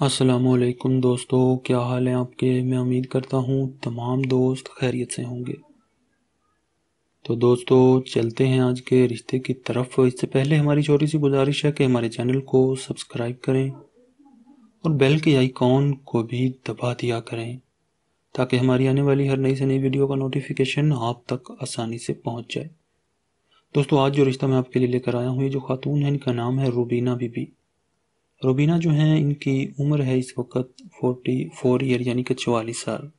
असलकुम दोस्तों, क्या हाल है आपके? मैं उम्मीद करता हूँ तमाम दोस्त खैरियत से होंगे। तो दोस्तों, चलते हैं आज के रिश्ते की तरफ़। इससे पहले हमारी छोटी सी गुजारिश है कि हमारे चैनल को सब्सक्राइब करें और बेल के आइकॉन को भी दबा दिया करें, ताकि हमारी आने वाली हर नई से नई वीडियो का नोटिफिकेशन आप तक आसानी से पहुँच जाए। दोस्तों, आज जो रिश्ता मैं आपके लिए लेकर आया हूँ, ये जो खातून है, इनका नाम है रूबीना बीबी। रोबीना जो है, इनकी उम्र है इस वक्त फोर्टी, फोर ईयर यानी कि चवालीस साल।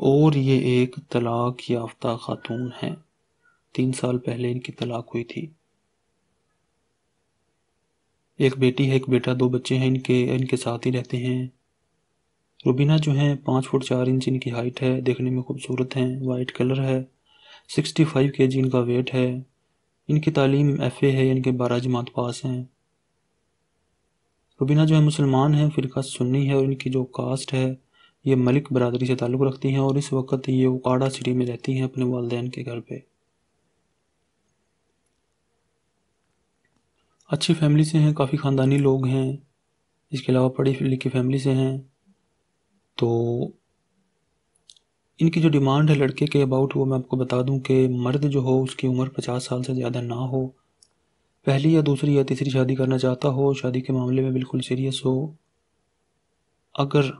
और ये एक तलाक याफ्ता खातून है। तीन साल पहले इनकी तलाक हुई थी। एक बेटी है, एक बेटा, दो बच्चे हैं इनके इनके साथ ही रहते हैं। रुबीना जो है, पाँच फुट चार इंच इनकी हाइट है, देखने में खूबसूरत हैं, वाइट कलर है। सिक्सटी फाइव के जी इनका वेट है। इनकी तालीम एफ़ ए है, यानी कि बारह जमात पास हैं। रुबीना जो है मुसलमान है, फ़िरका सुन्नी है और इनकी जो कास्ट है, ये मलिक बरदरी से ताल्लुक़ रखती हैं और इस वक्त ये उकाड़ा सिटी में रहती हैं अपने वालदेन के घर पे। अच्छी फैमिली से हैं, काफ़ी ख़ानदानी लोग हैं, इसके अलावा पढ़ी लिखी फैमिली से हैं। तो इनकी जो डिमांड है लड़के के अबाउट वो मैं आपको बता दूँ कि मर्द जो हो, उसकी उम्र पचास साल से ज़्यादा ना हो पहली या दूसरी या तीसरी शादी करना चाहता हो, शादी के मामले में बिल्कुल सीरियस हो। अगर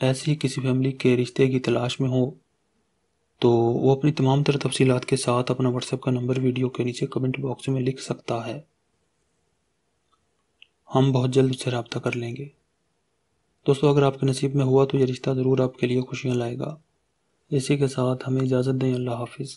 ऐसी किसी फैमिली के रिश्ते की तलाश में हो तो वो अपनी तमाम तरह तफसीलात के साथ अपना व्हाट्सएप का नंबर वीडियो के नीचे कमेंट बॉक्स में लिख सकता है। हम बहुत जल्द उससे रबता कर लेंगे। दोस्तों, अगर आपके नसीब में हुआ तो ये रिश्ता ज़रूर आपके लिए खुशियाँ लाएगा। इसी के साथ हमें इजाज़त दें। अल्लाह हाफिज़।